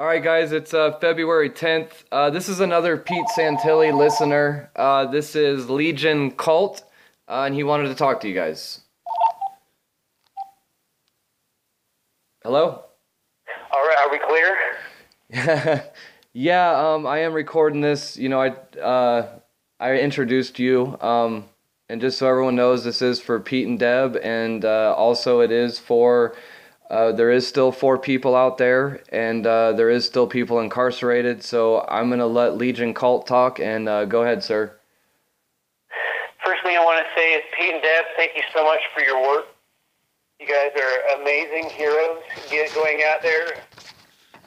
All right, guys, it's uh, February 10th. Uh, this is another Pete Santilli listener. Uh, this is Legion Cult, uh, and he wanted to talk to you guys. Hello? All right, are we clear? yeah, um, I am recording this. You know, I uh, I introduced you, um, and just so everyone knows, this is for Pete and Deb, and uh, also it is for uh, there is still four people out there, and uh, there is still people incarcerated. So I'm gonna let Legion Cult talk, and uh, go ahead, sir. First thing I want to say is Pete and Deb, thank you so much for your work. You guys are amazing heroes. Get going out there,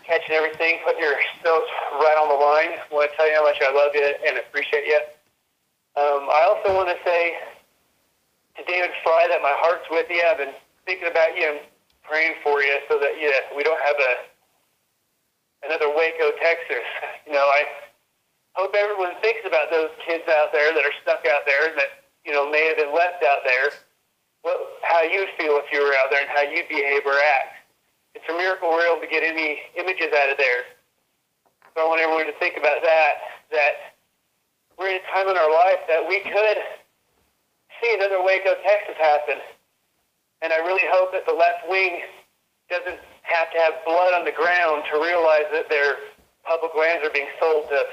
catching everything, putting yourselves right on the line. I want to tell you how much I love you and appreciate you. Um, I also want to say to David Fry that my heart's with you. I've been thinking about you praying for you so that yeah, we don't have a another Waco, Texas. You know, I hope everyone thinks about those kids out there that are stuck out there that you know may have been left out there. What, how you'd feel if you were out there and how you'd behave or act. It's a miracle we're able to get any images out of there. So I want everyone to think about that. That we're in a time in our life that we could see another Waco, Texas happen. And I really hope that the left wing doesn't have to have blood on the ground to realize that their public lands are being sold to,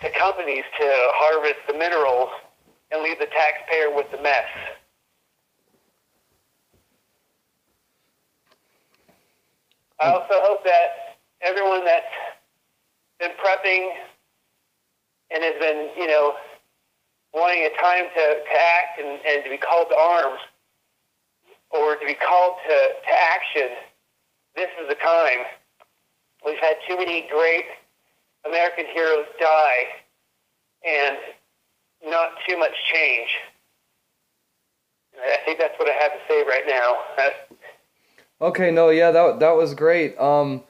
to companies to harvest the minerals and leave the taxpayer with the mess. I also hope that everyone that's been prepping and has been, you know, wanting a time to, to act and, and to be called to arms or to be called to, to action, this is the time. We've had too many great American heroes die and not too much change. I think that's what I have to say right now. Okay, no, yeah, that that was great. Um,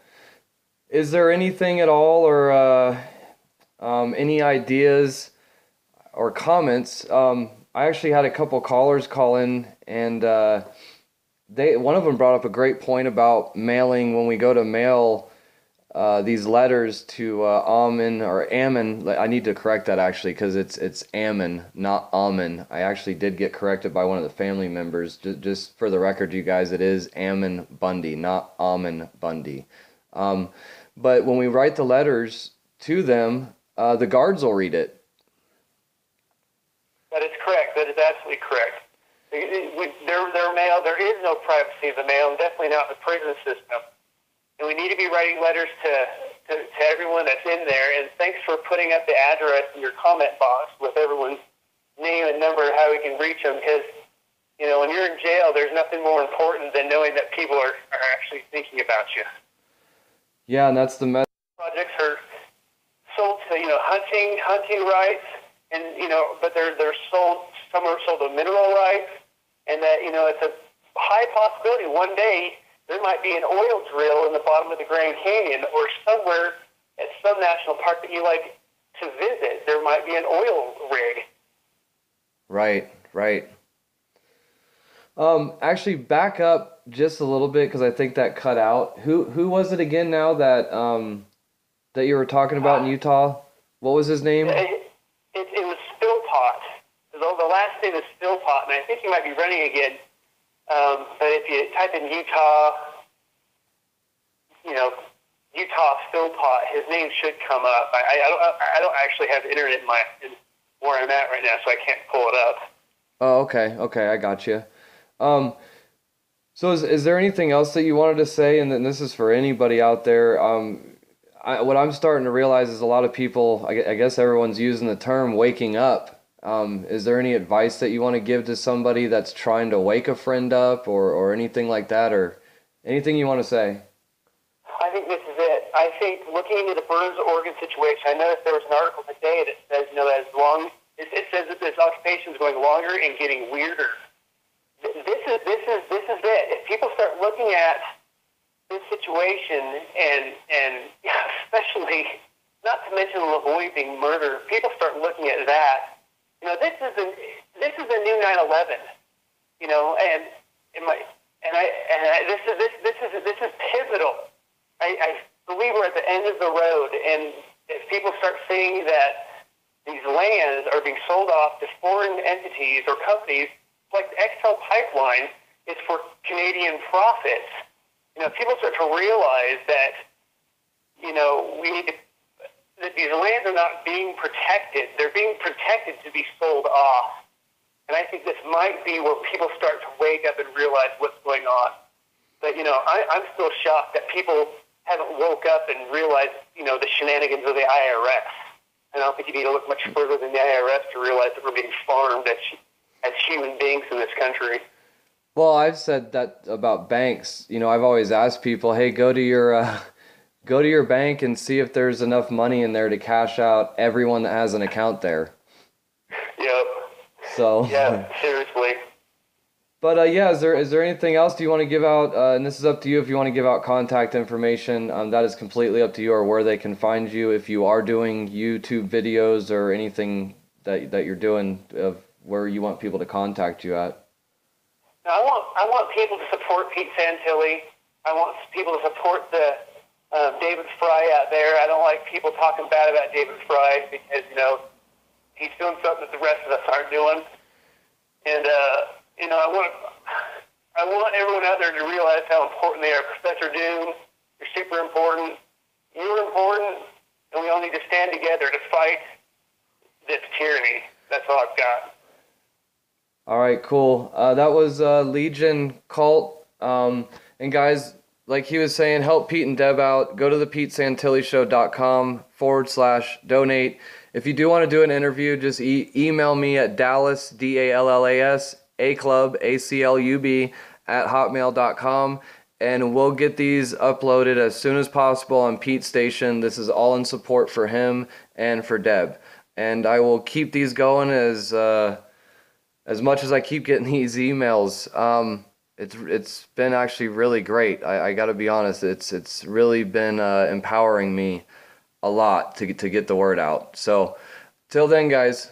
is there anything at all, or uh, um, any ideas or comments? Um, I actually had a couple callers call in, and uh, they one of them brought up a great point about mailing when we go to mail uh, these letters to uh, or Ammon. I need to correct that actually because it's it's Ammon, not Ammon. I actually did get corrected by one of the family members. Just, just for the record, you guys, it is Ammon Bundy, not Ammon Bundy. Um, but when we write the letters to them, uh, the guards will read it. That is correct. That is absolutely correct. Their, their mail, there is no privacy of the mail, and definitely not in the prison system. And we need to be writing letters to, to, to everyone that's in there. And thanks for putting up the address in your comment box with everyone's name and number, how we can reach them. Because, you know, when you're in jail, there's nothing more important than knowing that people are, are actually thinking about you. Yeah, and that's the message. Projects are sold to, you know, hunting, hunting rights, and, you know, but they're, they're sold, some are sold to mineral rights, and that, you know, it's a high possibility one day there might be an oil drill in the bottom of the Grand Canyon or somewhere at some national park that you like to visit. There might be an oil rig. Right, right. Um, actually, back up just a little bit because I think that cut out. Who who was it again? Now that um, that you were talking about in Utah, what was his name? It, it, it was Philpott. The, the last name is and I think he might be running again um, but if you type in Utah, you know, Utah Philpott, his name should come up. I, I, don't, I don't actually have internet in my in where I'm at right now, so I can't pull it up. Oh, okay, okay, I got you. Um, so is is there anything else that you wanted to say? And then this is for anybody out there. Um, I, what I'm starting to realize is a lot of people. I guess everyone's using the term "waking up." Um, is there any advice that you want to give to somebody that's trying to wake a friend up or, or anything like that or anything you want to say? I think this is it. I think looking into the Burns Oregon situation, I noticed there was an article today that says, you know, as long it, it says that this occupation is going longer and getting weirder. This is this is this is it. If people start looking at this situation and and especially not to mention LaVoy being murdered, people start looking at that you know, this is a this is a new 9/11. You know, and and my and I and I, this is this this is this is pivotal. I, I believe we're at the end of the road, and if people start seeing that these lands are being sold off to foreign entities or companies, like the XL pipeline is for Canadian profits. You know, people start to realize that, you know, we need to, these lands are not being protected. They're being protected to be sold off. And I think this might be where people start to wake up and realize what's going on. But, you know, I, I'm still shocked that people haven't woke up and realized, you know, the shenanigans of the IRS. And I don't think you need to look much further than the IRS to realize that we're being farmed as, as human beings in this country. Well, I've said that about banks. You know, I've always asked people, "Hey, go to your uh, go to your bank and see if there's enough money in there to cash out everyone that has an account there." Yep. So Yeah, seriously. But uh, yeah, is there is there anything else? Do you want to give out? Uh, and this is up to you if you want to give out contact information. Um, that is completely up to you, or where they can find you if you are doing YouTube videos or anything that that you're doing of where you want people to contact you at. I want I want people to support Pete Santilli. I want people to support the uh, David Fry out there. I don't like people talking bad about David Fry because you know he's doing something that the rest of us aren't doing. And uh, you know, I want I want everyone out there to realize how important they are. Professor Doom, you're super important. You're important, and we all need to stand together to fight this tyranny. That's all I've got. All right, cool. Uh, that was uh, Legion Cult. Um, and guys, like he was saying, help Pete and Deb out. Go to the PeteSantilliShow.com forward slash donate. If you do want to do an interview, just e- email me at Dallas, D A L L A S, A Club, A C L U B, at hotmail.com. And we'll get these uploaded as soon as possible on Pete's station. This is all in support for him and for Deb. And I will keep these going as. Uh, as much as I keep getting these emails, um, it's it's been actually really great. I, I got to be honest. It's it's really been uh, empowering me a lot to to get the word out. So, till then, guys,